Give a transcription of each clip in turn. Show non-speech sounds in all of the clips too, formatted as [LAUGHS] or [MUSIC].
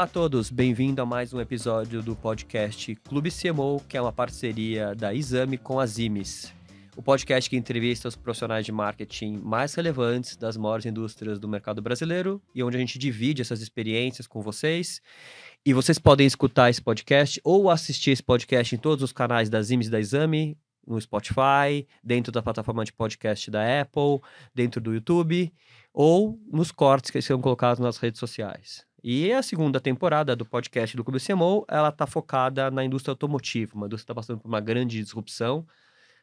Olá a todos, bem-vindo a mais um episódio do podcast Clube CMO, que é uma parceria da Exame com a Zimes. O podcast que entrevista os profissionais de marketing mais relevantes das maiores indústrias do mercado brasileiro e onde a gente divide essas experiências com vocês. E vocês podem escutar esse podcast ou assistir esse podcast em todos os canais da Zimes e da Exame, no Spotify, dentro da plataforma de podcast da Apple, dentro do YouTube ou nos cortes que serão colocados nas redes sociais. E a segunda temporada do podcast do Clube CMO, ela está focada na indústria automotiva, uma indústria que está passando por uma grande disrupção,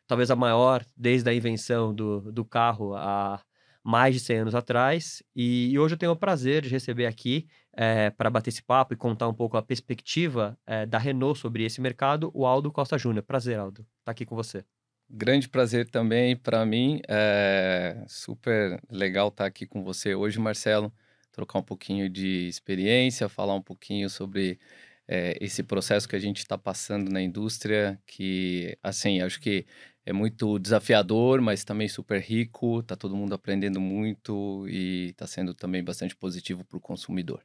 talvez a maior desde a invenção do, do carro há mais de 100 anos atrás. E, e hoje eu tenho o prazer de receber aqui, é, para bater esse papo e contar um pouco a perspectiva é, da Renault sobre esse mercado, o Aldo Costa Júnior. Prazer, Aldo, estar tá aqui com você. Grande prazer também para mim. É super legal estar aqui com você hoje, Marcelo trocar um pouquinho de experiência, falar um pouquinho sobre é, esse processo que a gente está passando na indústria, que, assim, acho que é muito desafiador, mas também super rico, está todo mundo aprendendo muito e está sendo também bastante positivo para o consumidor.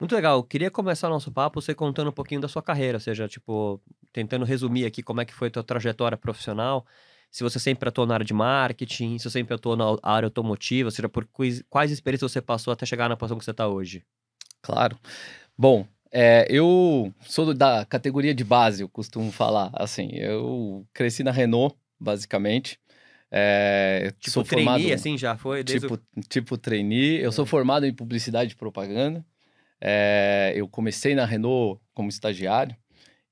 Muito legal. Eu queria começar nosso papo você contando um pouquinho da sua carreira, ou seja, tipo, tentando resumir aqui como é que foi a tua trajetória profissional se você sempre atuou na área de marketing, se você sempre atuou na área automotiva, ou seja, por quais, experiências você passou até chegar na posição que você está hoje? Claro. Bom, é, eu sou da categoria de base, eu costumo falar. Assim, eu cresci na Renault, basicamente. É, tipo sou trainee, formado, assim, já foi? Tipo, o... tipo trainee. Eu é. sou formado em publicidade e propaganda. É, eu comecei na Renault como estagiário.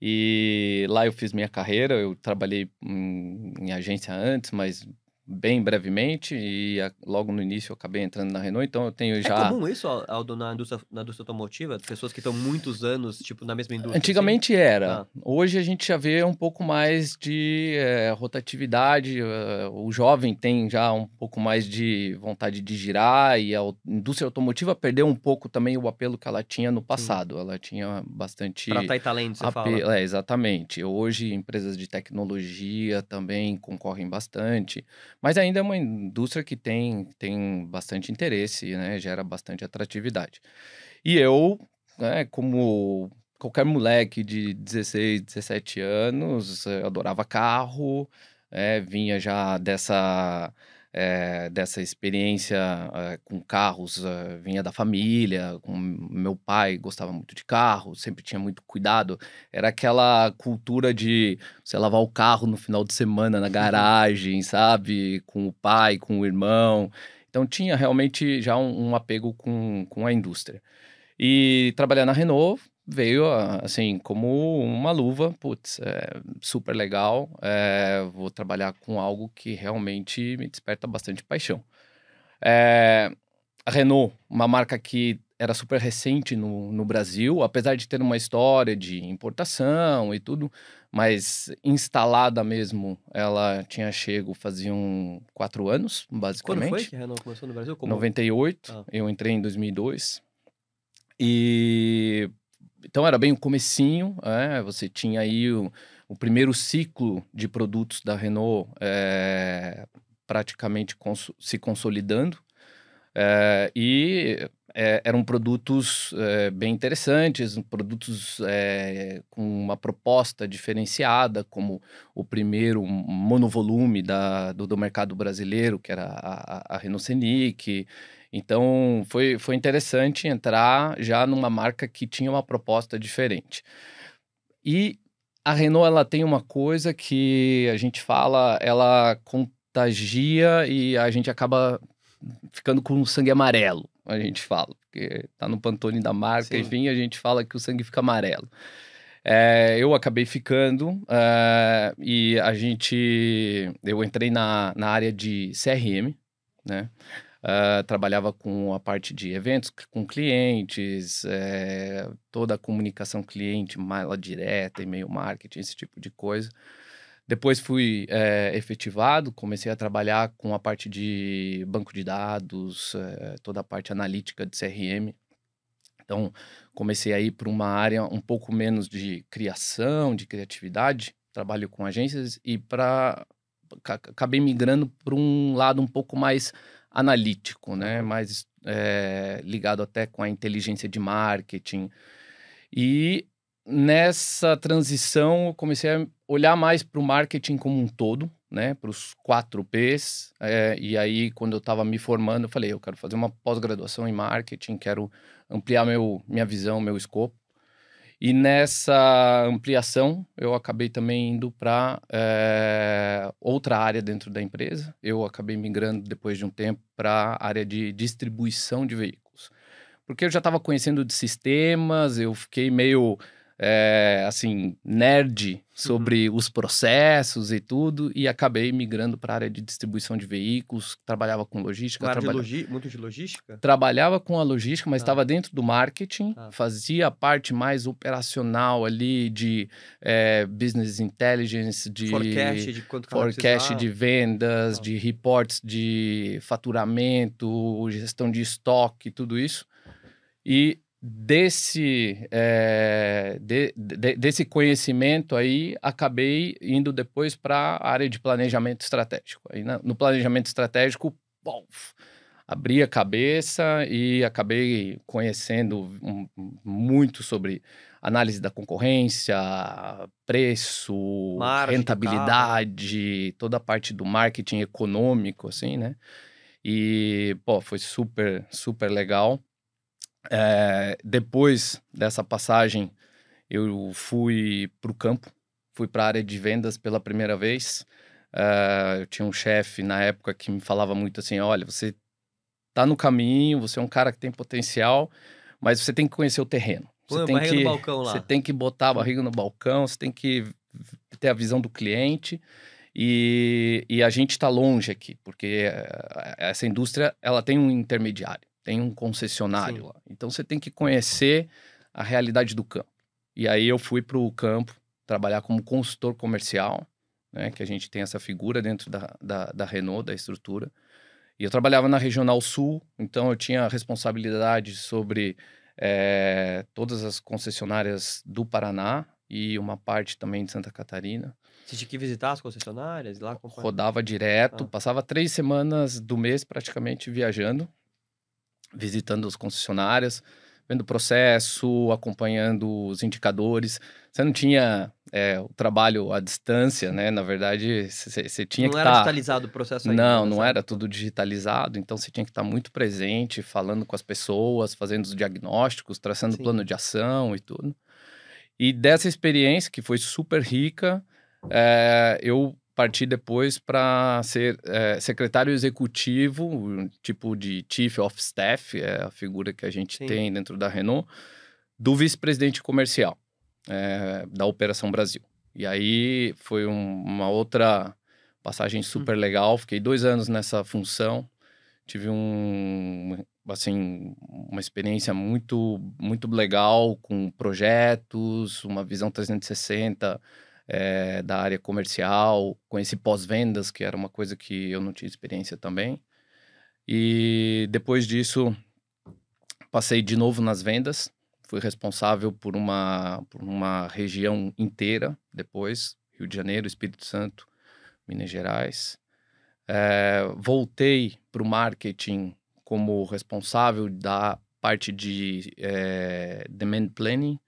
E lá eu fiz minha carreira, eu trabalhei em, em agência antes, mas bem brevemente e a, logo no início eu acabei entrando na Renault, então eu tenho é já... É comum isso, Aldo, na indústria, na indústria automotiva? Pessoas que estão muitos anos, tipo, na mesma indústria? Antigamente assim? era. Ah. Hoje a gente já vê um pouco mais de é, rotatividade, uh, o jovem tem já um pouco mais de vontade de girar e a indústria automotiva perdeu um pouco também o apelo que ela tinha no passado. Sim. Ela tinha bastante... Para e talento, você fala. É, exatamente. Hoje empresas de tecnologia também concorrem bastante, mas ainda é uma indústria que tem, tem bastante interesse, né? Gera bastante atratividade. E eu, né, como qualquer moleque de 16, 17 anos, eu adorava carro, é, vinha já dessa é, dessa experiência é, com carros, é, vinha da família, com meu pai gostava muito de carro, sempre tinha muito cuidado. Era aquela cultura de você lavar o carro no final de semana na uhum. garagem, sabe? Com o pai, com o irmão. Então tinha realmente já um, um apego com, com a indústria. E trabalhar na Renault veio assim como uma luva, putz, é super legal. É, vou trabalhar com algo que realmente me desperta bastante paixão. É, a Renault, uma marca que era super recente no, no Brasil, apesar de ter uma história de importação e tudo, mas instalada mesmo, ela tinha chego faziam quatro anos, basicamente. Quando foi que a Renault começou no Brasil? Como... 98, ah. eu entrei em 2002. E então era bem o comecinho, é, você tinha aí o, o, primeiro ciclo de produtos da Renault é, praticamente cons se consolidando. É, e é, eram produtos é, bem interessantes, produtos é, com uma proposta diferenciada, como o primeiro monovolume da, do, do mercado brasileiro, que era a, a Renault Scenic, então foi, foi interessante entrar já numa marca que tinha uma proposta diferente. E a Renault ela tem uma coisa que a gente fala, ela contagia e a gente acaba ficando com o sangue amarelo, a gente fala, porque tá no pantone da marca, Sim. enfim, a gente fala que o sangue fica amarelo. É, eu acabei ficando é, e a gente, eu entrei na, na área de CRM, né? Uh, trabalhava com a parte de eventos com clientes, é, toda a comunicação cliente, mala direta, e-mail marketing, esse tipo de coisa. Depois fui é, efetivado, comecei a trabalhar com a parte de banco de dados, é, toda a parte analítica de CRM. Então, comecei a ir para uma área um pouco menos de criação, de criatividade, trabalho com agências, e para acabei migrando para um lado um pouco mais analítico, né? Mais é, ligado até com a inteligência de marketing. E nessa transição eu comecei a olhar mais para o marketing como um todo, né? Para os quatro P's. É, e aí, quando eu estava me formando, eu falei, eu quero fazer uma pós-graduação em marketing, quero ampliar meu, minha visão, meu escopo. E nessa ampliação, eu acabei também indo para é, eh, outra área dentro da empresa. Eu acabei migrando depois de um tempo para a área de distribuição de veículos. Porque eu já estava conhecendo de sistemas, eu fiquei meio é, assim, nerd sobre uhum. os processos e tudo, e acabei migrando para a área de distribuição de veículos, trabalhava com logística. Trabalha... De logi... Muito de logística? Trabalhava com a logística, mas estava ah. dentro do marketing, ah. fazia a parte mais operacional ali de é, business intelligence, de forecast de, quanto forecast de vendas, ah. de reports de faturamento, gestão de estoque, tudo isso. E desse, é, de, de, desse conhecimento aí, acabei indo depois para a área de planejamento estratégico. Aí, no planejamento estratégico, bom, abri a cabeça e acabei conhecendo um, muito sobre análise da concorrência, preço, Margem rentabilidade, toda a parte do marketing econômico, assim, né? E, pô, foi super, super legal. É, depois dessa passagem, eu fui para o campo, fui para a área de vendas pela primeira vez. É, eu tinha um chefe na época que me falava muito assim: olha, você tá no caminho, você é um cara que tem potencial, mas você tem que conhecer o terreno. Você, Põe tem, que, você tem que botar a barriga no balcão, você tem que ter a visão do cliente. E, e a gente está longe aqui, porque eh, essa indústria ela tem um intermediário tem um concessionário Sim. lá. Então você tem que conhecer a realidade do campo. E aí eu fui para o campo trabalhar como consultor comercial, né, que a gente tem essa figura dentro da, da, da Renault, da estrutura. E eu trabalhava na Regional Sul, então eu tinha responsabilidade sobre é, todas as concessionárias do Paraná e uma parte também de Santa Catarina. Você tinha que visitar as concessionárias lá? Rodava direto, ah. passava três semanas do mês praticamente viajando visitando as concessionárias, vendo o processo, acompanhando os indicadores. Você não tinha é, o trabalho à distância, né? Na verdade, você tinha não que estar... Não era tá... digitalizado o processo ainda, Não, não era tudo digitalizado. Então, você tinha que estar muito presente, falando com as pessoas, fazendo os diagnósticos, traçando Sim. plano de ação e tudo. E dessa experiência, que foi super rica, é, eu parti depois para ser é, secretário executivo, tipo de Chief of Staff, é a figura que a gente Sim. tem dentro da Renault, do vice-presidente comercial é, da Operação Brasil. E aí foi um, uma outra passagem super hum. legal. Fiquei dois anos nessa função. Tive um, assim, uma experiência muito, muito legal com projetos, uma visão 360 é, da área comercial, conheci pós-vendas, que era uma coisa que eu não tinha experiência também. E depois disso, passei de novo nas vendas, fui responsável por uma, por uma região inteira depois, Rio de Janeiro, Espírito Santo, Minas Gerais. É, voltei para o marketing como responsável da parte de é, demand planning,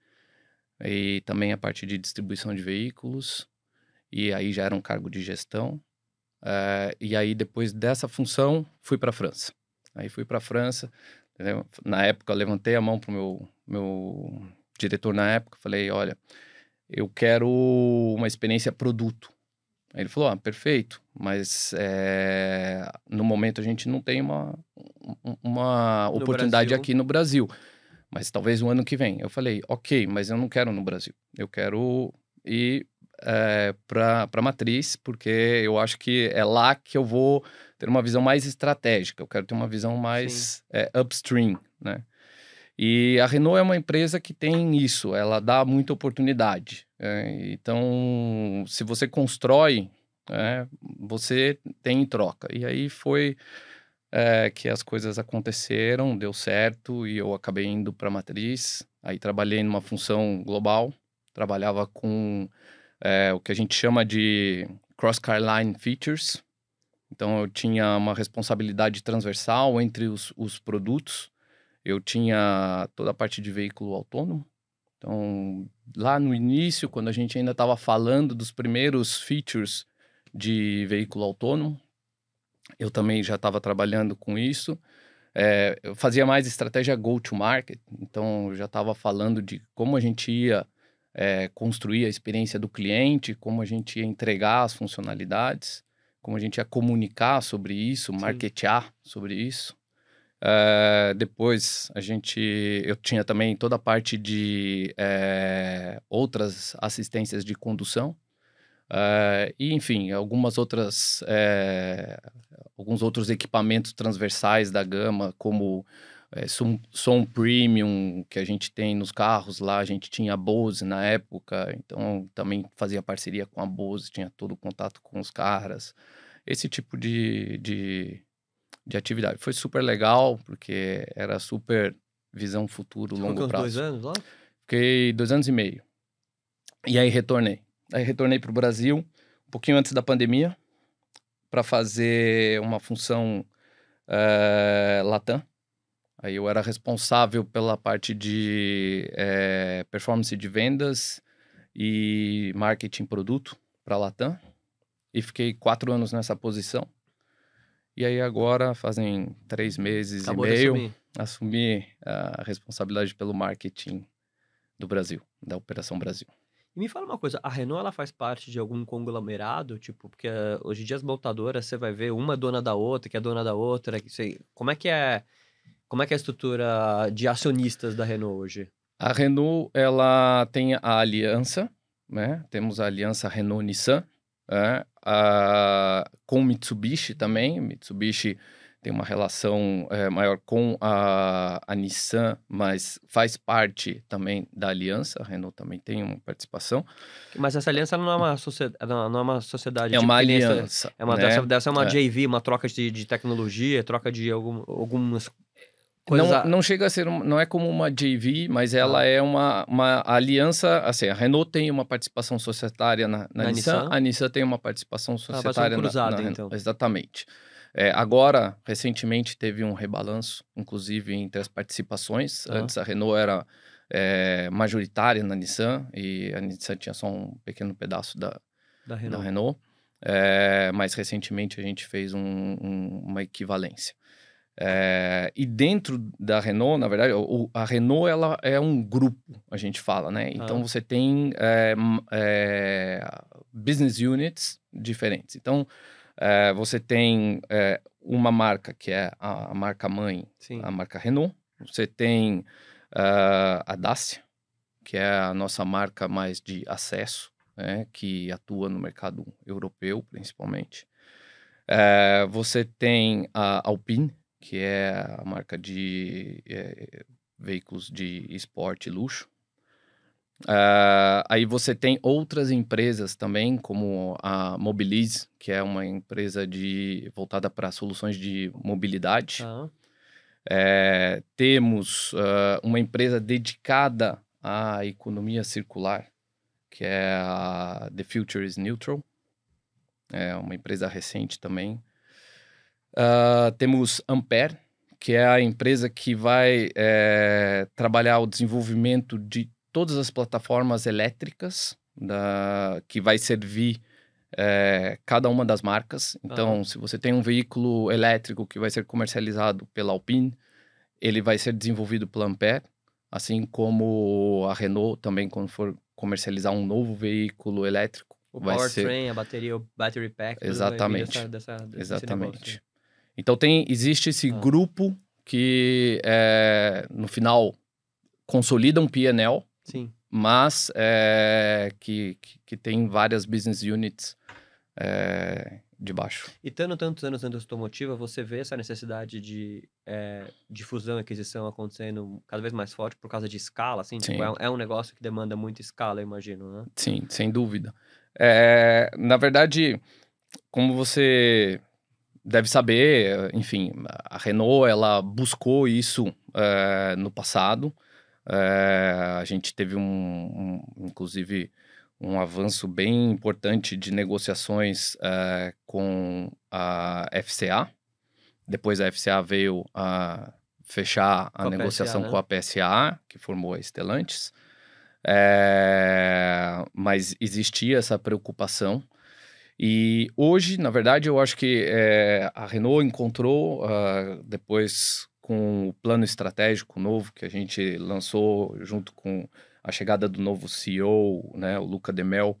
e também a parte de distribuição de veículos, e aí já era um cargo de gestão. Uh, e aí, depois dessa função, fui para a França. Aí fui para a França, entendeu? na época, levantei a mão para o meu, meu diretor na época, falei, olha, eu quero uma experiência produto. Aí ele falou, ah, perfeito, mas é, no momento a gente não tem uma, uma oportunidade Brasil. aqui no Brasil mas talvez o ano que vem. Eu falei, ok, mas eu não quero no Brasil. Eu quero ir é, eh, para a matriz, porque eu acho que é lá que eu vou ter uma visão mais estratégica. Eu quero ter uma visão mais é, upstream, né? E a Renault é uma empresa que tem isso, ela dá muita oportunidade. É, então, se você constrói, é, você tem em troca. E aí foi é, que as coisas aconteceram, deu certo e eu acabei indo para a matriz. Aí trabalhei numa função global, trabalhava com é, o que a gente chama de Cross Car Line Features. Então, eu tinha uma responsabilidade transversal entre os, os produtos. Eu tinha toda a parte de veículo autônomo. Então, lá no início, quando a gente ainda estava falando dos primeiros features de veículo autônomo, eu também já estava trabalhando com isso. É, eu fazia mais estratégia go-to-market, então eu já estava falando de como a gente ia é, construir a experiência do cliente, como a gente ia entregar as funcionalidades, como a gente ia comunicar sobre isso, Sim. marketear sobre isso. É, depois a gente, eu tinha também toda a parte de outras assistências de condução. Uh, e enfim, algumas outras, é, alguns outros equipamentos transversais da gama, como é, som, som, premium que a gente tem nos carros lá, a gente tinha a Bose na época, então também fazia parceria com a Bose, tinha todo o contato com os caras, esse tipo de, de, de atividade. Foi super legal, porque era super visão futuro, longo Ficou prazo. dois anos lá? Fiquei dois anos e meio. E aí retornei. Aí retornei para o Brasil, um pouquinho antes da pandemia, para fazer uma função é, Latam. Aí eu era responsável pela parte de é, performance de vendas e marketing produto para Latam. E fiquei quatro anos nessa posição. E aí agora, fazem três meses Acabou e meio, assumi a responsabilidade pelo marketing do Brasil, da Operação Brasil. E me fala uma coisa, a Renault ela faz parte de algum conglomerado, tipo, porque uh, hoje em dia as montadoras você vai ver uma dona da outra, que é dona da outra, que sei, como é que é, como é que é a estrutura de acionistas da Renault hoje? A Renault ela tem a aliança, né? Temos a aliança Renault-Nissan, né? a, com Mitsubishi também, Mitsubishi tem uma relação é, maior com a, a Nissan, mas faz parte também da aliança. A Renault também tem uma participação. Mas essa aliança não é uma, sociedade, não é uma sociedade. É uma aliança. É uma, né? dessa, dessa é uma é. JV, uma troca de, de tecnologia, troca de algum, algumas Coisa... Não, não chega a ser, não é como uma JV, mas ela ah. é uma, uma aliança, assim, a Renault tem uma participação societária na, na, na Nissan, Nissan, a Nissan tem uma participação ah, societária ah, na, na, então. Exatamente. É, agora, recentemente, teve um rebalanço, inclusive entre as participações. Ah. Antes a Renault era é, majoritária na Nissan e a Nissan tinha só um pequeno pedaço da, da Renault. Da Renault. É, mas recentemente a gente fez um, um, uma equivalência. É, e dentro da Renault, na verdade, o, a Renault ela é um grupo, a gente fala, né? Então ah. você tem é, é, business units diferentes. Então é, você tem é, uma marca que é a, a marca mãe, Sim. a marca Renault. Você tem uh, a Dacia, que é a nossa marca mais de acesso, né, que atua no mercado europeu, principalmente. É, você tem a Alpine, que é a marca de veículos de esporte e luxo. Uh, aí você tem outras empresas também, como a Mobilize, que é uma empresa de, voltada para soluções de mobilidade. Uhum. É, temos uh, uma empresa dedicada à economia circular, que é a The Future is Neutral. É uma empresa recente também. Uh, temos Ampere, que é a empresa que vai é, trabalhar o desenvolvimento de todas as plataformas elétricas da, que vai servir é, cada uma das marcas. Então, se você tem um veículo elétrico que vai ser comercializado pela Alpine, ele vai ser desenvolvido pela Ampere, assim como a Renault também, quando for comercializar um novo veículo elétrico. O powertrain, ser... a bateria, o battery pack. Exatamente. Dessa, dessa, Exatamente. Então, tem, existe esse ah. grupo que, é, no final, consolida um PNL Sim. Mas é, que, que, que, tem várias business units é, de baixo. E tendo tantos anos na indústria automotiva, você vê essa necessidade de é, de fusão e aquisição acontecendo cada vez mais forte por causa de escala, assim? Tipo, é, é, um negócio que demanda muita escala, imagino, né? Sim, sem dúvida. É, na verdade, como você deve saber, enfim, a Renault, ela buscou isso é, no passado, é, a gente teve um, um, inclusive, um avanço bem importante de negociações uh, com a FCA. Depois a FCA veio a fechar a, a negociação PSA, né? com a PSA, que formou a Estelantes. É, mas existia essa preocupação. E hoje, na verdade, eu acho que é, a Renault encontrou, uh, depois com o plano estratégico novo que a gente lançou junto com a chegada do novo CEO, né, o Luca Demel,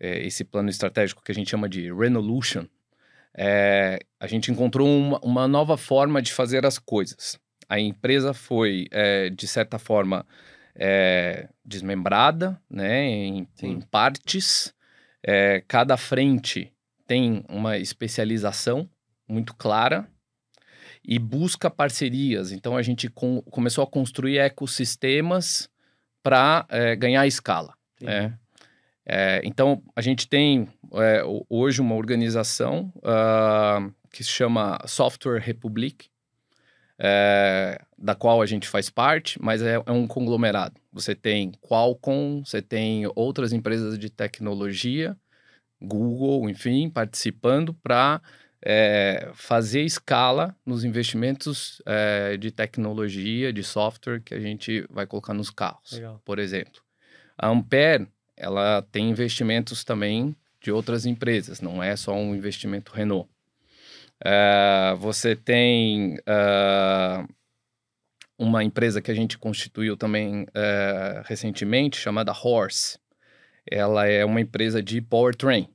é, esse plano estratégico que a gente chama de Renolution, é, a gente encontrou uma, uma, nova forma de fazer as coisas. A empresa foi, é, de certa forma, é, desmembrada né, em, em partes. É, cada frente tem uma especialização muito clara e busca parcerias. Então a gente com, começou a construir ecossistemas para é, ganhar escala. É. é. então a gente tem é, hoje uma organização uh, que se chama Software Republic, da qual a gente faz parte, mas é, é, um conglomerado. Você tem Qualcomm, você tem outras empresas de tecnologia, Google, enfim, participando para é, fazer escala nos investimentos é, de tecnologia, de software que a gente vai colocar nos carros, Legal. por exemplo. A Ampere, ela tem investimentos também de outras empresas, não é só um investimento Renault. É, você tem é, uma empresa que a gente constituiu também é, recentemente, chamada Horse. Ela é uma empresa de powertrain.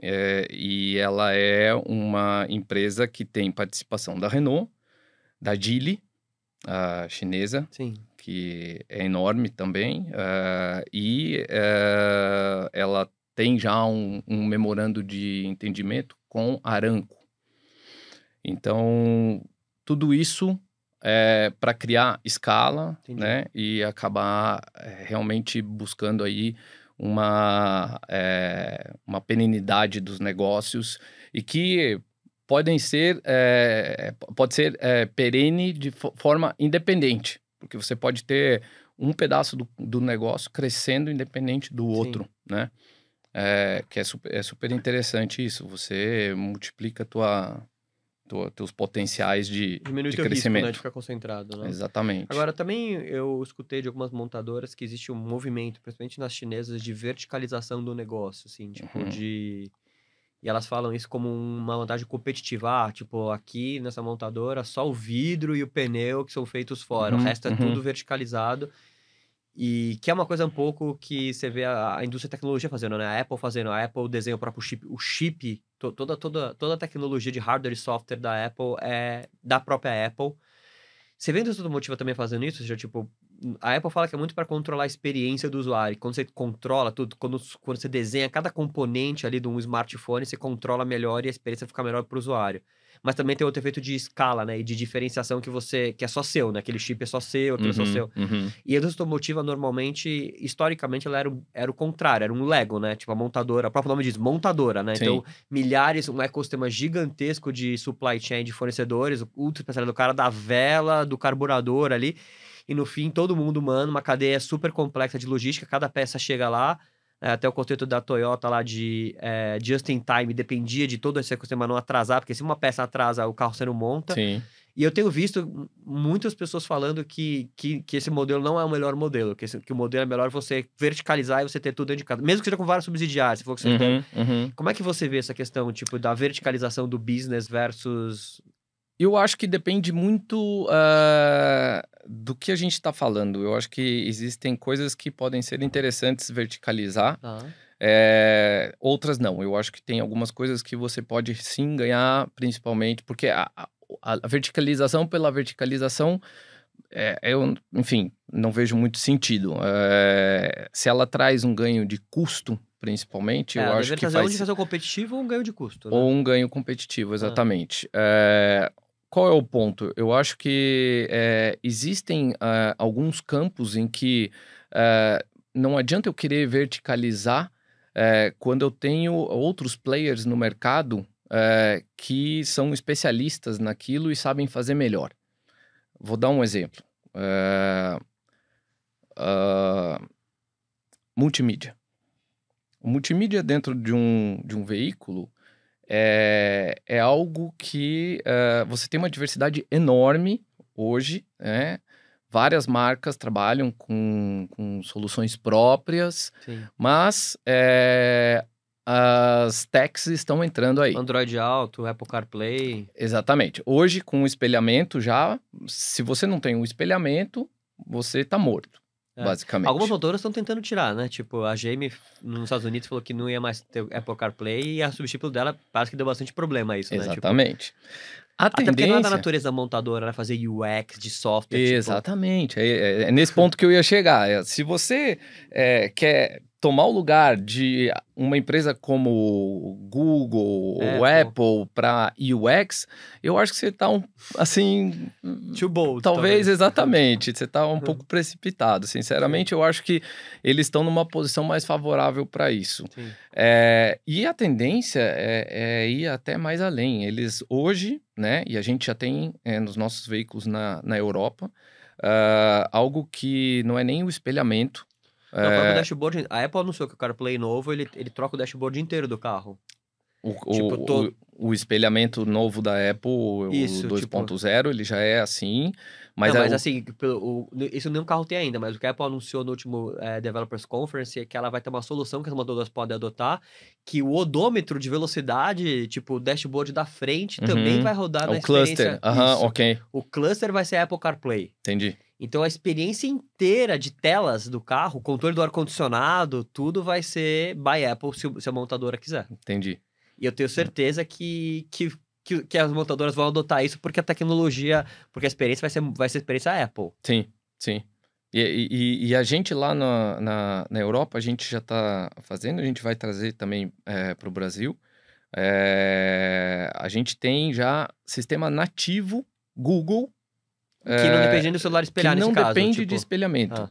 É, e ela é uma empresa que tem participação da Renault, da Geely, a chinesa, Sim. que é enorme também, uh, e uh, ela tem já um, um, memorando de entendimento com Aranco. Então, tudo isso é para criar escala, Entendi. né, e acabar realmente buscando aí uma, é, uma perenidade dos negócios e que podem ser, é, pode ser é, perene de forma independente, porque você pode ter um pedaço do, do negócio crescendo independente do outro, Sim. né? É, que é super, é super interessante isso. Você multiplica a tua, tua, teus potenciais de, Diminui de teu crescimento. Risco, né, de ficar concentrado, né? Exatamente. Agora, também eu escutei de algumas montadoras que existe um movimento, principalmente nas chinesas, de verticalização do negócio, assim, tipo, uhum. de... E elas falam isso como uma vantagem competitiva. Ah, tipo, aqui nessa montadora, só o vidro e o pneu que são feitos fora. Uhum, o resto é uhum. tudo verticalizado. E que é uma coisa um pouco que você vê a, a indústria de tecnologia fazendo, né? A Apple fazendo, a Apple desenha o próprio chip, o chip, toda, toda, toda a tecnologia de hardware e software da Apple é da própria Apple. Você vê a indústria automotiva também fazendo isso? Seja, tipo, a Apple fala que é muito para controlar a experiência do usuário. Quando você controla tudo, quando, quando você desenha cada componente ali de um smartphone, você controla melhor e a experiência fica melhor para o usuário mas também tem outro efeito de escala, né? E de diferenciação que você que é só seu, né? Aquele chip é só seu, aquilo uhum, é só uhum, seu. Uhum. E a indústria automotiva, normalmente, historicamente, ela era, era o contrário, era um Lego, né? Tipo, a montadora, o próprio nome diz, montadora, né? Sim. Então, milhares, um ecossistema gigantesco de supply chain, de fornecedores, ultra especializado, do cara da vela, do carburador ali. E no fim, todo mundo, mano, uma cadeia super complexa de logística, cada peça chega lá, até o conceito da Toyota lá de é, just in time dependia de todo esse ecossistema não atrasar, porque se uma peça atrasa, o carro você não monta. Sim. E eu tenho visto muitas pessoas falando que, que, que esse modelo não é o melhor modelo, que, esse, que o modelo é melhor você verticalizar e você ter tudo dentro de casa. Mesmo que seja com vários subsidiários, se for que você uhum, uhum. Como é que você vê essa questão, tipo, da verticalização do business versus eu acho que depende muito uh, do que a gente está falando. Eu acho que existem coisas que podem ser interessantes verticalizar, é, outras não. Eu acho que tem algumas coisas que você pode sim ganhar, principalmente porque a, a, a verticalização pela verticalização, é, eu, enfim, não vejo muito sentido. É, se ela traz um ganho de custo, principalmente, é, eu acho que faz... uma diferenciação competitiva ou um ganho de custo. Né? Ou um ganho competitivo, ah. exatamente. Ah qual é o ponto? Eu acho que é, existem uh, alguns campos em que uh, não adianta eu querer verticalizar uh, quando eu tenho outros players no mercado que são especialistas naquilo e sabem fazer melhor. Vou dar um exemplo. multimídia. multimídia dentro de um, de um veículo é, é algo que uh, você tem uma diversidade enorme hoje, né? Várias marcas trabalham com, com soluções próprias, Sim. mas é, as techs estão entrando aí. Android Auto, Apple CarPlay. Exatamente. Hoje, com o espelhamento já, se você não tem um espelhamento, você está morto. É. Basicamente. Algumas motoras estão tentando tirar, né? Tipo, a GM nos Estados Unidos falou que não ia mais ter Apple CarPlay e a substituto dela parece que deu bastante problema isso, né? Exatamente. Tipo, a Até tendência... porque não é da natureza da montadora fazer UX de software. Tipo Exatamente. Tipo... É, é, é, nesse ponto que eu ia chegar. É, se você é, quer tomar o lugar de uma empresa como Google Apple. ou Apple para UX, eu acho que você está um assim, Too bold, talvez, talvez. exatamente, você está um uhum. pouco precipitado. Sinceramente, eu acho que eles estão numa posição mais favorável para isso. É, e a tendência é, é, ir até mais além. Eles hoje, né? E a gente já tem é, nos nossos veículos na, na Europa. Uh, algo que não é nem o espelhamento, não, é... o dashboard, a Apple anunciou que o CarPlay novo, ele, ele troca o dashboard inteiro do carro. O, tipo, o, o, o, espelhamento novo da Apple, Isso, o 2.0, tipo... ele já é assim. Mas, não, é mas o... assim, o, isso nenhum carro tem ainda, mas o que a Apple anunciou no último é, Developers Conference é que ela vai ter uma solução que as montadoras podem adotar, que o odômetro de velocidade, tipo, o dashboard da frente, uhum. também vai rodar é na o cluster, aham, uhum, ok. O cluster vai ser Apple CarPlay. Entendi. Então a experiência inteira de telas do carro, controle do ar-condicionado, tudo vai ser by Apple se, se, a montadora quiser. Entendi. E eu tenho certeza que, que, que, que, as montadoras vão adotar isso porque a tecnologia, porque a experiência vai ser, vai ser experiência Apple. Sim, sim. E, e, e a gente lá na, na, na, Europa, a gente já está fazendo, a gente vai trazer também é, para o Brasil. É, a gente tem já sistema nativo Google que não depende do celular espelhar que não caso, depende tipo... de espelhamento. Ah.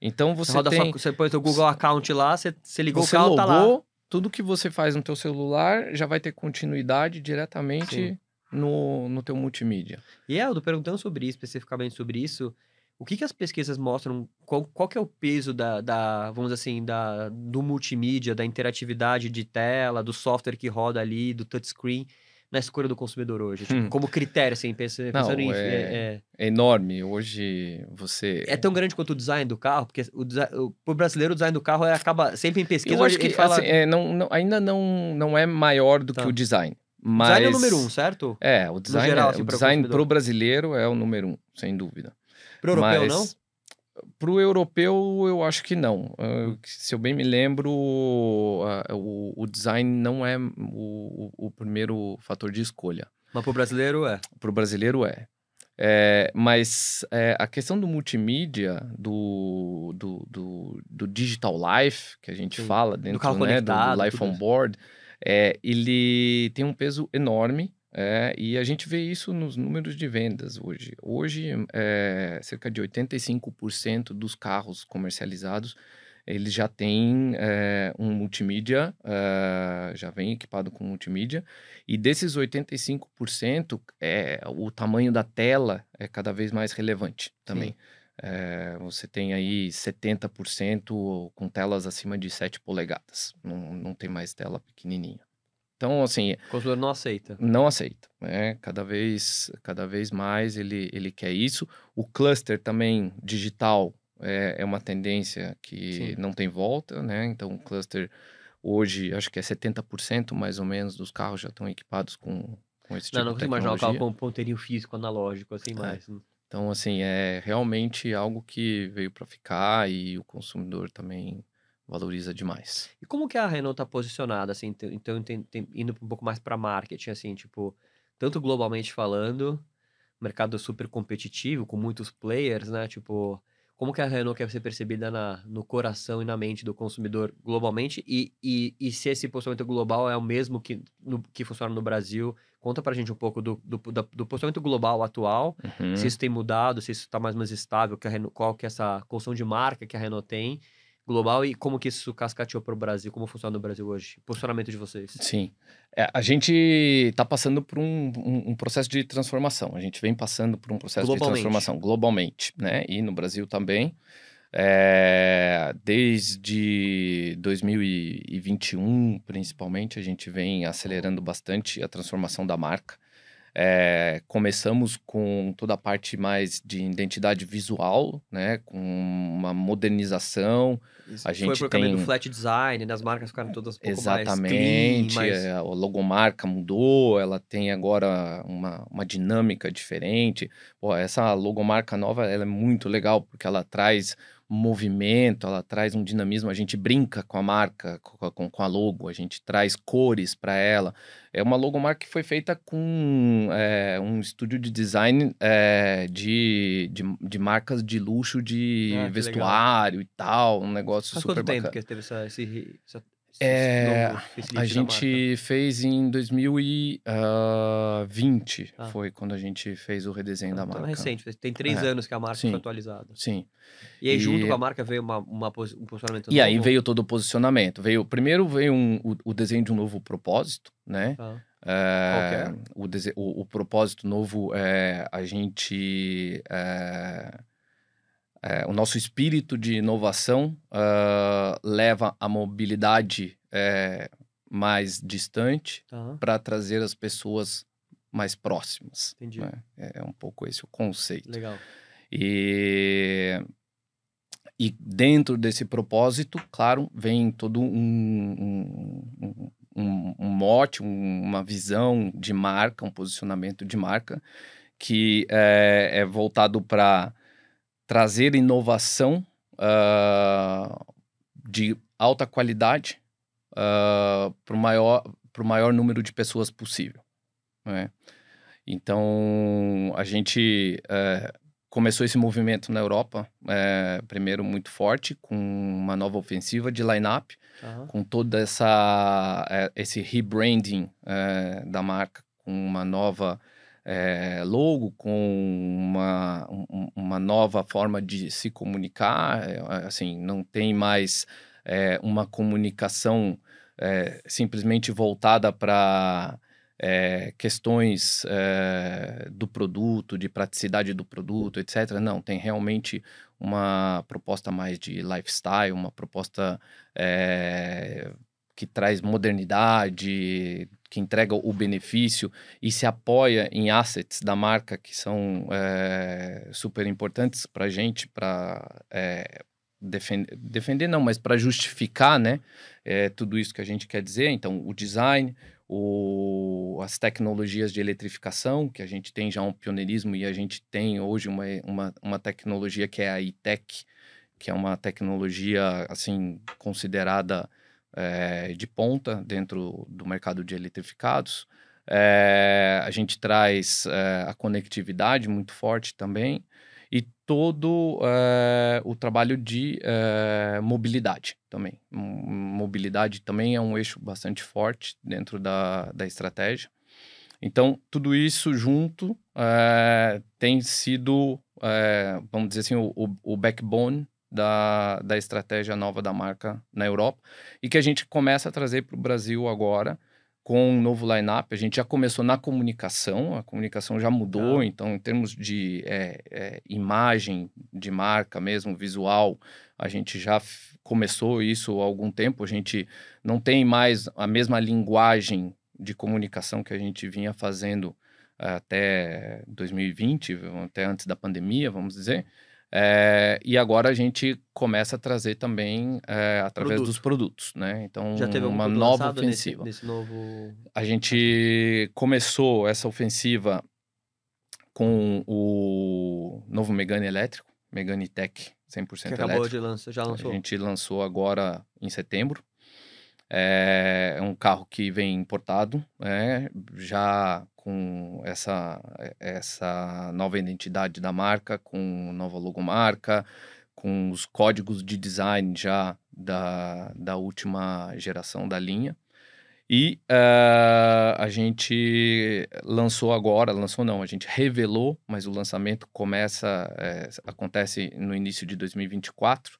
Então você você tem... Sua, você põe o Google Account lá, você, você ligou você o carro, logou, tá lá. tudo que você faz no teu celular já vai ter continuidade diretamente no, no teu multimídia. E Eldo, perguntando sobre isso, especificamente sobre isso, o que, que as pesquisas mostram? Qual, qual que é o peso da, da, vamos assim, da, do multimídia, da interatividade de tela, do software que roda ali, do touchscreen? Na escolha do consumidor hoje? Tipo, hum. Como critério, assim, pensando, Não, em. É, é... é, enorme. Hoje você. É tão grande quanto o design do carro, porque o, design, o, brasileiro o design do carro é, acaba sempre em pesquisa. Eu acho que fala... assim, é, não, não, ainda não, não é maior do tá. que o design. Mas... Design é o número um, certo? É, o design, geral, é, assim, o design pro brasileiro é o número um, sem dúvida. Pro europeu, Mas... não? Para o europeu, eu acho que não. Uh, se eu bem me lembro, uh, o, o, design não é o, o, primeiro fator de escolha. Mas para o brasileiro é? Para o brasileiro é. é mas é, a questão do multimídia, do, do, do, do, digital life, que a gente Sim. fala dentro do, né, do, do life on board, é, ele tem um peso enorme é, e a gente vê isso nos números de vendas hoje. Hoje, é, cerca de 85% dos carros comercializados eles já têm é, um multimídia, é, já vem equipado com multimídia, e desses 85%, é, o tamanho da tela é cada vez mais relevante também. É, você tem aí 70% com telas acima de 7 polegadas, não, não tem mais tela pequenininha. Então, assim. O consumidor não aceita. Não aceita. Né? Cada, vez, cada vez mais ele, ele quer isso. O cluster também digital é, é uma tendência que Sim. não tem volta, né? Então, o cluster hoje, acho que é 70% mais ou menos dos carros já estão equipados com, com esse tipo não, não de tecnologia. Não, não imaginar o carro com um ponteirinho físico analógico, assim, é. mais. Né? Então, assim, é realmente algo que veio para ficar e o consumidor também valoriza demais. E como que a Renault está posicionada, assim, então tem, tem, indo um pouco mais para marketing, assim, tipo, tanto globalmente falando, mercado super competitivo, com muitos players, né, tipo, como que a Renault quer ser percebida na, no coração e na mente do consumidor globalmente e, e, e se esse posicionamento global é o mesmo que, no, que funciona no Brasil, conta pra gente um pouco do, do, do posicionamento global atual, uhum. se isso tem mudado, se isso está mais ou menos estável, que a Renault, qual que é essa construção de marca que a Renault tem global e como que isso cascateou para o Brasil? Como funciona no Brasil hoje? Posicionamento de vocês? Sim. É, a gente está passando por um, um, um, processo de transformação. A gente vem passando por um processo de transformação globalmente, né? E no Brasil também. É, desde 2021, principalmente, a gente vem acelerando bastante a transformação da marca. É, começamos com toda a parte mais de identidade visual, né? Com uma modernização. Isso A foi gente pro caminho tem- do flat design, né? As marcas ficaram todas um pouco Exatamente, mais clean, mais... a logomarca mudou, ela tem agora uma, uma dinâmica diferente. Pô, essa logomarca nova ela é muito legal porque ela traz movimento, ela traz um dinamismo. A gente brinca com a marca, com, com- a logo, a gente traz cores para ela. É uma logomarca que foi feita com é, um estúdio de design é, de, de, de marcas de luxo de Ah, que legal. vestuário e tal, um negócio Faz super quanto tempo bacana. que teve essa, esse, esse É, A gente fez em 2020, Ah. foi quando a gente fez o redesenho marca? da Então, marca. é recente, tem três É, anos que a marca sim. foi atualizada. Sim. E aí, junto E- com a marca, veio uma, uma, um posicionamento E aí novo? veio todo o posicionamento. Veio primeiro veio um- o, o desenho de um novo propósito, né? Tá. É, o, o, o propósito novo é a gente. é, é, o nosso espírito de inovação ah, leva a mobilidade é, mais distante Tá. para trazer as pessoas mais próximas. Entendi. né? É um pouco esse o conceito. Legal. E, e dentro desse propósito, claro, vem todo um, um, um, um mote, um- uma visão de marca, um posicionamento de marca, que é, é voltado para trazer inovação ah, de alta qualidade para o maior, pro maior número de pessoas possível. né? Então, a gente eh, começou esse movimento na Europa, eh, primeiro muito forte, com uma nova ofensiva de line-up, Tá. com toda essa eh, esse rebranding da marca, com uma nova eh, logo, com uma, um- uma nova forma de se comunicar, eh, assim, não tem mais eh, uma comunicação eh, simplesmente voltada para é, questões é, do produto, de praticidade do produto, etc. Não, tem realmente uma proposta mais de lifestyle, uma proposta é, que traz modernidade, que entrega o benefício e se apoia em assets da marca que são é, super importantes para a gente, para defender, defender não, mas para justificar, né, é, tudo isso que a gente quer dizer. Então, o design, o, as tecnologias de eletrificação, que a gente tem já um pioneirismo e a gente tem hoje uma, uma, uma tecnologia que é a ITEC, que é uma tecnologia, assim, considerada é, de ponta dentro do mercado de eletrificados. É, a gente traz é, a conectividade muito forte também e todo o trabalho de mobilidade também. Mobilidade também é um eixo bastante forte dentro da, da estratégia. Então, tudo isso junto é, tem sido, é, vamos dizer assim, o- o backbone da, da estratégia nova da marca na Europa e que a gente começa a trazer para o Brasil agora com um novo line-up. A gente já começou na comunicação, a comunicação já mudou, Legal. então, em termos de é, é, imagem de marca mesmo, visual, a gente já começou isso há algum tempo. A gente não tem mais a mesma linguagem de comunicação que a gente vinha fazendo eh, até 2020, até antes da pandemia, vamos dizer. É, e agora a gente começa a trazer também é, através Produto. dos produtos, né? Então, Já teve uma nova lançado nesse- ofensiva. Nesse, novo... A gente começou essa ofensiva com o novo Megane elétrico, Megane Tech 100% Que acabou elétrico. de lançar, já lançou. A gente lançou agora em setembro. É um carro que vem importado, né, já com essa, essa nova identidade da marca, com nova logomarca, com os códigos de design já da, da última geração da linha. E eh, a gente lançou agora, lançou não, a gente revelou, mas o lançamento começa, eh, acontece no início de 2024,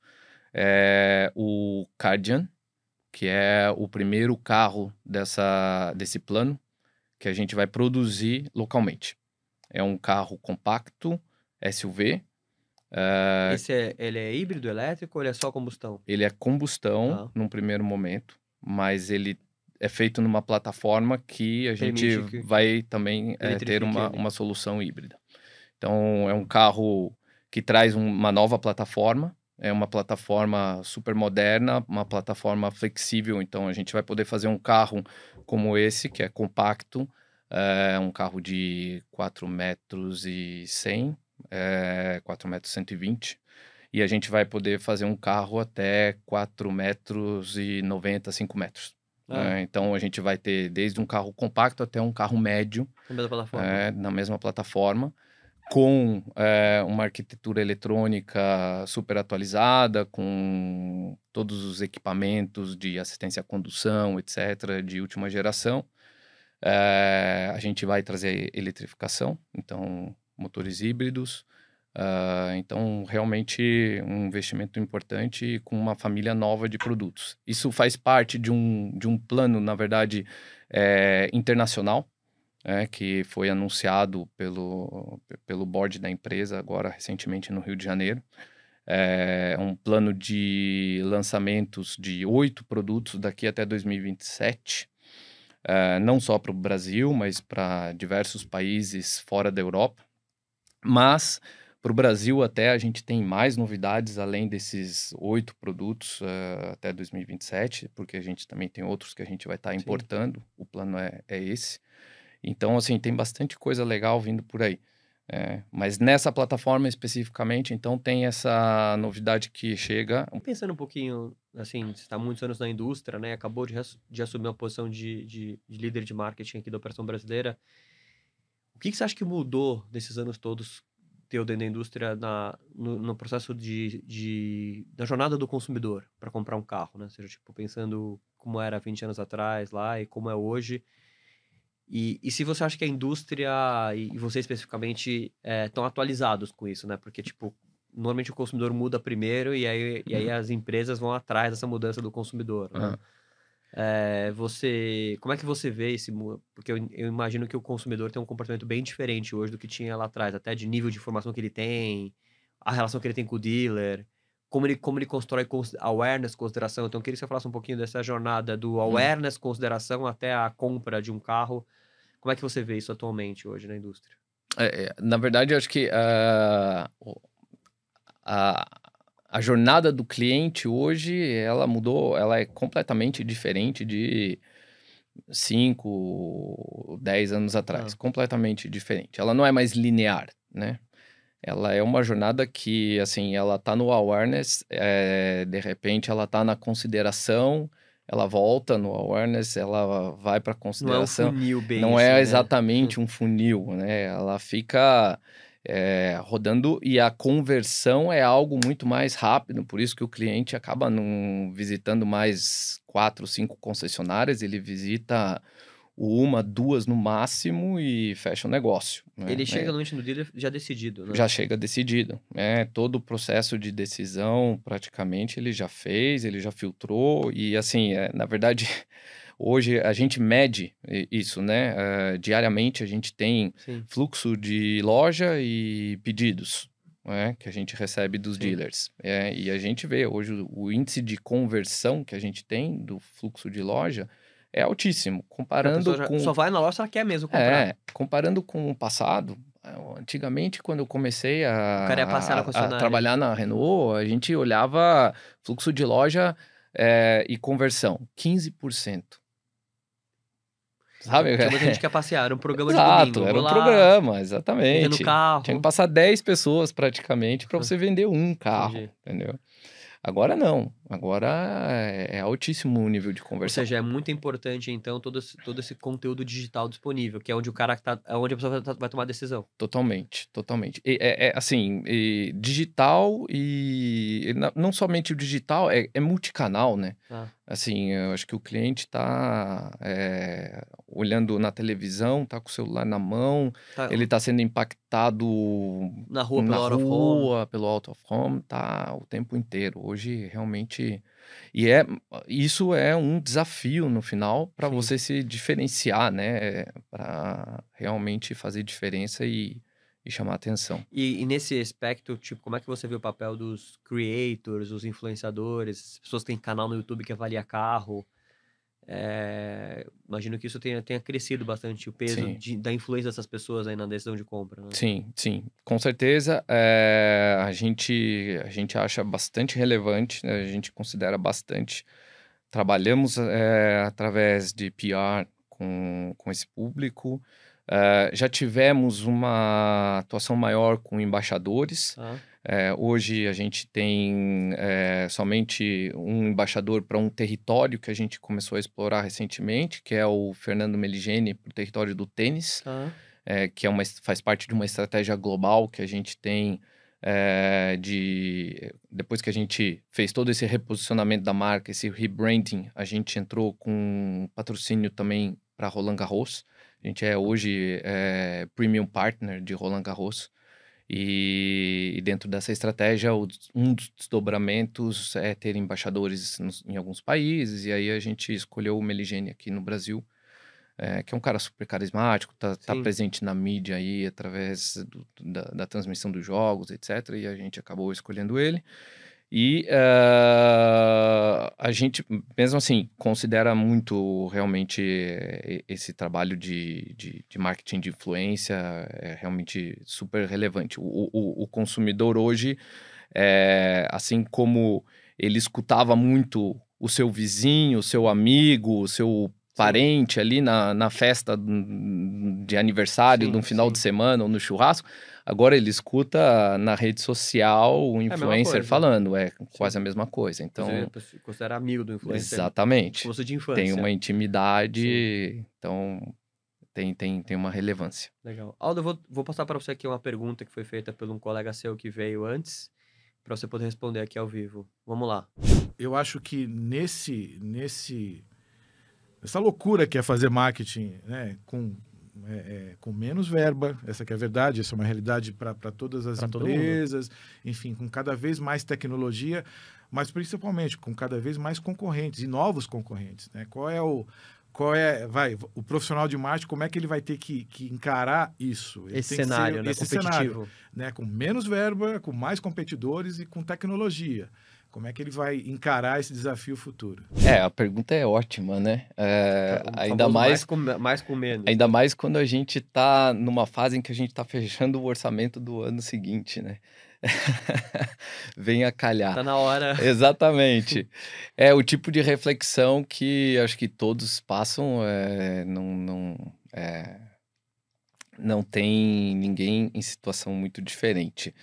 é o Cardian, que é o primeiro carro dessa, desse plano que a gente vai produzir localmente. É um carro compacto, SUV, Uh, Esse é, ele é híbrido, elétrico ou ele é só combustão? Ele é combustão ah. num primeiro momento, mas ele é feito numa plataforma que a gente que vai também é, ter uma, uma solução híbrida. Então, é um carro que traz uma nova plataforma, é uma plataforma super moderna, uma plataforma flexível. Então, a gente vai poder fazer um carro como esse, que é compacto, é um carro de 4 metros e 100, é, 4 metros e 120. E a gente vai poder fazer um carro até 4 metros e 90, 5 metros. Ah. É, então a gente vai ter desde um carro compacto até um carro médio. Na mesma plataforma. É, na mesma plataforma com é, uma arquitetura eletrônica super atualizada, com todos os equipamentos de assistência à condução, etc., de última geração. É, a gente vai trazer eletrificação, então motores híbridos. Uh, então, realmente um investimento importante com uma família nova de produtos. Isso faz parte de um, de um plano, na verdade, é, internacional, é, que foi anunciado pelo, pelo board da empresa agora recentemente no Rio de Janeiro. É um plano de lançamentos de oito produtos daqui até 2027, é, não só para o Brasil, mas para diversos países fora da Europa. Mas para o Brasil até a gente tem mais novidades além desses oito produtos uh, até 2027, porque a gente também tem outros que a gente vai estar tá importando. O plano é, é esse. Então, assim, tem bastante coisa legal vindo por aí. É, mas nessa plataforma especificamente, então tem essa novidade que chega. Pensando um pouquinho, assim, você está muitos anos na indústria, né? Acabou de, de assumir uma posição de, de, de, líder de marketing aqui da Operação Brasileira. O que, que, você acha que mudou desses anos todos teu dentro da indústria na, no, no processo de, de, da jornada do consumidor para comprar um carro, né? Ou seja, tipo, pensando como era 20 anos atrás lá e como é hoje e, e se você acha que a indústria e você especificamente estão é, atualizados com isso, né? Porque, tipo, normalmente o consumidor muda primeiro e aí, e aí uhum. as empresas vão atrás dessa mudança do consumidor, né? Uhum. É, você, como é que você vê esse porque eu, eu, imagino que o consumidor tem um comportamento bem diferente hoje do que tinha lá atrás, até de nível de informação que ele tem, a relação que ele tem com o dealer, como ele, como ele constrói awareness, consideração. Então, eu queria que você falasse um pouquinho dessa jornada do uhum. awareness, consideração até a compra de um carro como é que você vê isso atualmente hoje na indústria? É, é na verdade, eu acho que uh, a, a jornada do cliente hoje, ela mudou, ela é completamente diferente de 5, 10 anos atrás. Ah. Completamente diferente. Ela não é mais linear, né? Ela é uma jornada que, assim, ela tá no awareness, é, de repente ela tá na consideração, ela volta no awareness, ela vai para consideração. Não é um funil bem Não é né? exatamente um funil, né? Ela fica é, rodando e a conversão é algo muito mais rápido, por isso que o cliente acaba não visitando mais quatro, cinco concessionárias, ele visita uma, duas no máximo e fecha o negócio. Né? Ele chega é. no no dealer já decidido, né? Já chega decidido. É, todo o processo de decisão, praticamente, ele já fez, ele já filtrou. E, assim, é, na verdade, [LAUGHS] hoje a gente mede isso, né? Uh, diariamente a gente tem Sim. fluxo de loja e pedidos. É, que a gente recebe dos Sim. dealers. É, e a gente vê hoje o, o índice de conversão que a gente tem do fluxo de loja é altíssimo. Comparando já, com. Só vai na loja se ela quer mesmo comprar. É, comparando com o passado. Antigamente, quando eu comecei a, a, a trabalhar na Renault, a gente olhava fluxo de loja é, e conversão, 15%. Sabe? Tinha muita gente [LAUGHS] que ia passear, era um programa Exato, de domingo. era um lá, programa, exatamente. Carro. Tinha que passar 10 pessoas praticamente para você vender um carro, Entendi. entendeu? Agora não. Agora é, é, altíssimo o nível de conversão. Ou seja, é muito importante, então, todo esse, todo esse conteúdo digital disponível, que é onde o cara tá, é onde a pessoa vai, vai tomar a decisão. Totalmente, totalmente. E, é, é, assim, e digital e não somente o digital, é, é multicanal, né? Ah. Assim, eu acho que o cliente está é, olhando na televisão, está com o celular na mão, tá. ele está sendo impactado na rua, na pelo, rua out of pelo out of home, tá o tempo inteiro. Hoje, realmente... E é, isso é um desafio no final para você se diferenciar, né? Para realmente fazer diferença e, e chamar atenção. E, e, nesse aspecto, tipo, como é que você vê o papel dos creators, os influenciadores, pessoas que têm canal no YouTube que avalia carro? É, imagino que isso tenha, tenha crescido bastante o peso de, da influência dessas pessoas aí na decisão de compra. Né? Sim, sim, com certeza. É, a, gente, a gente acha bastante relevante, né? a gente considera bastante. Trabalhamos é, através de PR com, com esse público. Uh, já tivemos uma atuação maior com embaixadores. Ah. Uh, hoje a gente tem uh, somente um embaixador para um território que a gente começou a explorar recentemente, que é o Fernando Meligeni, para o território do tênis, ah. que é uma, faz parte de uma estratégia global que a gente tem de depois que a gente fez todo esse reposicionamento da marca, esse rebranding, a gente entrou com patrocínio também para Roland Garros. A gente é hoje é, premium partner de Roland Garros. E, e, dentro dessa estratégia, um dos desdobramentos é ter embaixadores nos, em alguns países. E aí a gente escolheu o Meligene aqui no Brasil, é, que é um cara super carismático, tá, tá presente na mídia aí através do, da, da transmissão dos jogos, etc. E a gente acabou escolhendo ele. E uh, a gente, mesmo assim, considera muito realmente esse trabalho de, de, de marketing de influência, é realmente super relevante. O, o, o consumidor hoje, é, assim como ele escutava muito o seu vizinho, o seu amigo, o seu parente ali na, na festa de aniversário, sim, no final sim. de semana ou no churrasco, Agora ele escuta na rede social o é influencer é falando, é quase Sim. a mesma coisa. Então, Você considera amigo do influencer. Exatamente. Você de infância. Tem uma intimidade, Sim. então tem, tem, tem uma relevância. Legal. Aldo, eu vou, vou passar para você aqui uma pergunta que foi feita por um colega seu que veio antes, para você poder responder aqui ao vivo. Vamos lá. Eu acho que nesse nesse essa loucura que é fazer marketing, né, com é, é, com menos verba, essa que é a verdade, essa é uma realidade para todas as pra empresas, enfim, com cada vez mais tecnologia, mas principalmente com cada vez mais concorrentes e novos concorrentes. Né? Qual é o. Qual é, vai, o profissional de marketing, como é que ele vai ter que, que encarar isso? Ele esse cenário, ser, né? Esse competitivo. cenário, né? Com menos verba, com mais competidores e com tecnologia. Como é que ele vai encarar esse desafio futuro? É, a pergunta é ótima, né? É, ainda mais, mais, com, mais com menos. Ainda mais quando a gente está numa fase em que a gente está fechando o orçamento do ano seguinte, né? [LAUGHS] Venha calhar. Tá na hora. [LAUGHS] Exatamente. é o tipo de reflexão que acho que todos passam. É, não, não, é, não tem ninguém em situação muito diferente.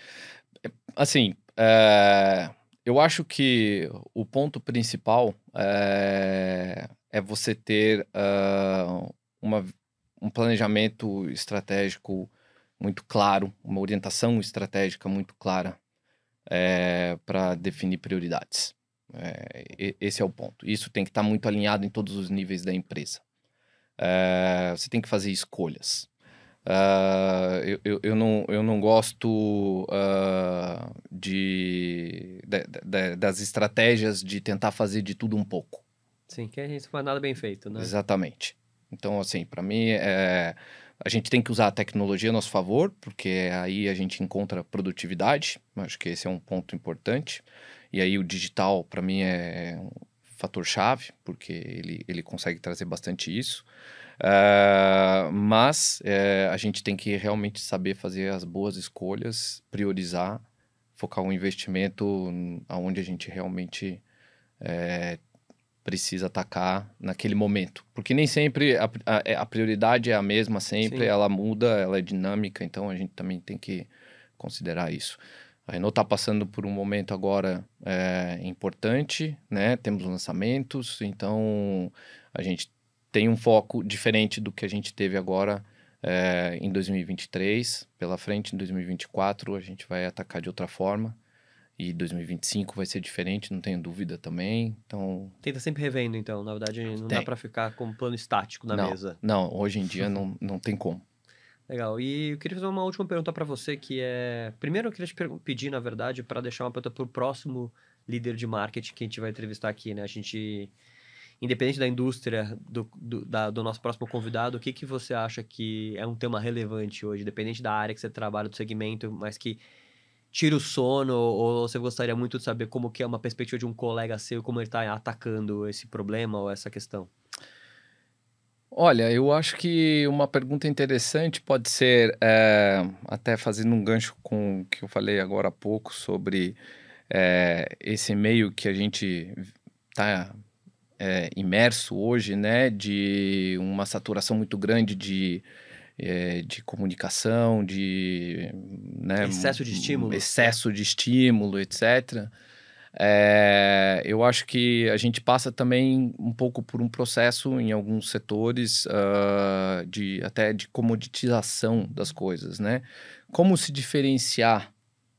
Assim, é, eu acho que o ponto principal é, é você ter uh, uma, um planejamento estratégico muito claro, uma orientação estratégica muito clara é, para definir prioridades. É, esse é o ponto. Isso tem que estar tá muito alinhado em todos os níveis da empresa. É, você tem que fazer escolhas. Uh, eu, eu, eu, não, eu não gosto uh, de, de, de, das estratégias de tentar fazer de tudo um pouco. Sim, que a gente não faz nada bem feito, né? Exatamente. Então, assim, para mim, é, a gente tem que usar a tecnologia a nosso favor, porque aí a gente encontra produtividade. Acho que esse é um ponto importante. E aí o digital, para mim, é um fator chave, porque ele, ele consegue trazer bastante isso. Uh, mas uh, a gente tem que realmente saber fazer as boas escolhas, priorizar, focar o um investimento aonde a gente realmente uh, precisa atacar naquele momento. Porque nem sempre a, a, é, a prioridade é a mesma, sempre Sim. ela muda, ela é dinâmica, então a gente também tem que considerar isso. A Renault está passando por um momento agora é, importante, né? Temos lançamentos, então a gente tem um foco diferente do que a gente teve agora é, em 2023. Pela frente, em 2024, a gente vai atacar de outra forma. E 2025 vai ser diferente, não tenho dúvida também. Então. Tenta sempre revendo, então. Na verdade, não tem. dá para ficar com um plano estático na não, mesa. Não, hoje em dia [LAUGHS] não, não tem como. Legal. E eu queria fazer uma última pergunta para você, que é... Primeiro, eu queria te pedir, na verdade, para deixar uma pergunta para o próximo líder de marketing que a gente vai entrevistar aqui, né? A gente independente da indústria do, do, da, do, nosso próximo convidado, o que, que você acha que é um tema relevante hoje, independente da área que você trabalha, do segmento, mas que tira o sono, ou você gostaria muito de saber como que é uma perspectiva de um colega seu, como ele está atacando esse problema ou essa questão? Olha, eu acho que uma pergunta interessante pode ser, é, até fazendo um gancho com o que eu falei agora há pouco sobre é, esse meio que a gente está é, imerso hoje, né, de uma saturação muito grande de, é, de comunicação, de né, excesso de estímulo, excesso de estímulo, etc. É, eu acho que a gente passa também um pouco por um processo em alguns setores uh, de até de comoditização das coisas, né? Como se diferenciar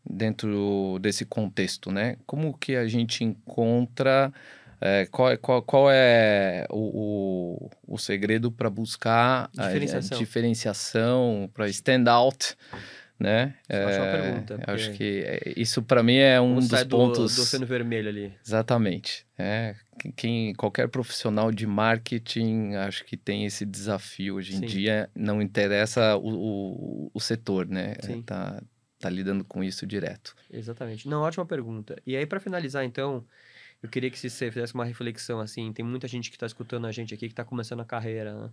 dentro desse contexto, né? Como que a gente encontra é, qual, é, qual, qual é o, o, o segredo para buscar diferenciação, a, a diferenciação para stand out né? É, uma pergunta. Porque... Acho que é, isso para mim é um dos do, pontos. Do oceano vermelho ali. Exatamente. É, quem, qualquer profissional de marketing acho que tem esse desafio hoje em Sim. dia. Não interessa o, o, o setor, né? Sim. Tá, tá lidando com isso direto. Exatamente. Não, ótima pergunta. E aí, para finalizar, então, eu queria que você fizesse uma reflexão assim. Tem muita gente que está escutando a gente aqui que está começando a carreira, né?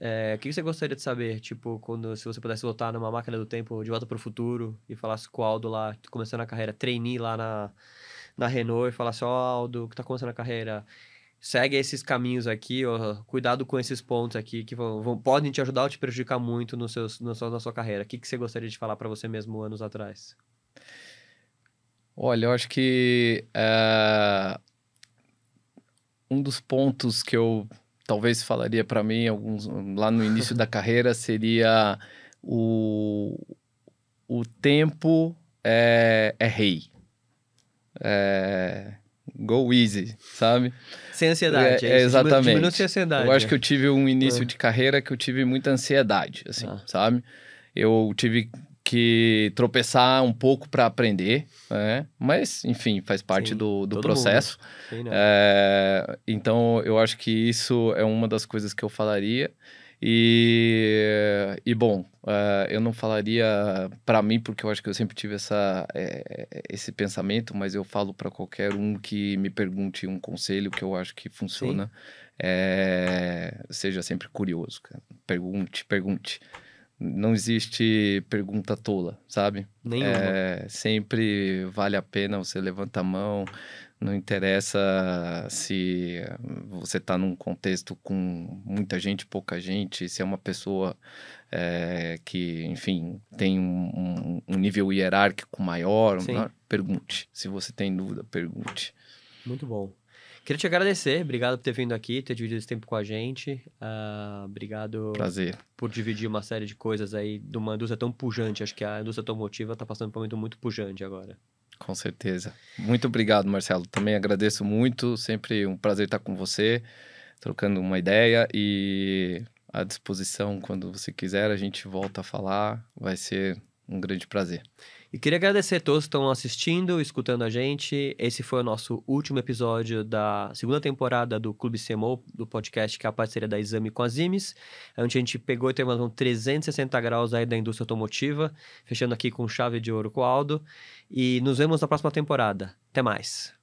É, o que você gostaria de saber, tipo, quando se você pudesse voltar numa máquina do tempo de volta para o futuro e falasse com o Aldo lá, começando a carreira, trainee lá na, na Renault e falasse, ó, oh, Aldo, que está começando a carreira, segue esses caminhos aqui, ó, cuidado com esses pontos aqui que vão, vão, podem te ajudar ou te prejudicar muito no no seu, na sua carreira. O que você gostaria de falar para você mesmo anos atrás? Olha, eu acho que uh, um dos pontos que eu talvez falaria para mim alguns lá no início da [LAUGHS] carreira seria o, o tempo é, é rei. É, go easy, sabe? Sem ansiedade. É, é exatamente. Diminui a ansiedade. Eu acho que eu tive um início é. de carreira que eu tive muita ansiedade, assim, ah. sabe? Eu tive que tropeçar um pouco para aprender, né? mas enfim, faz parte Sim, do, do processo. Sim, é, então eu acho que isso é uma das coisas que eu falaria. E, e bom, uh, eu não falaria para mim, porque eu acho que eu sempre tive essa, é, esse pensamento, mas eu falo para qualquer um que me pergunte um conselho que eu acho que funciona. É, seja sempre curioso, cara. pergunte, pergunte não existe pergunta tola, sabe? Nenhuma. É, sempre vale a pena você levantar a mão, não interessa se você está num contexto com muita gente, pouca gente, se é uma pessoa é, que, enfim, tem um, um nível hierárquico maior, maior, pergunte. Se você tem dúvida, pergunte. Muito bom. Queria te agradecer, obrigado por ter vindo aqui, ter dividido esse tempo com a gente. Uh, obrigado Prazer. por dividir uma série de coisas aí de uma indústria tão pujante. Acho que a indústria automotiva está passando por um momento muito pujante agora. Com certeza. Muito obrigado, Marcelo. Também agradeço muito. Sempre um prazer estar com você, trocando uma ideia e à disposição quando você quiser. A gente volta a falar. Vai ser um grande prazer. E queria agradecer a todos que estão assistindo, escutando a gente. Esse foi o nosso último episódio da segunda temporada do Clube CMO, do podcast que é a parceria da Exame com as IMES, onde a gente pegou e tem um 360 graus aí da indústria automotiva, fechando aqui com chave de ouro com o Aldo. E nos vemos na próxima temporada. Até mais.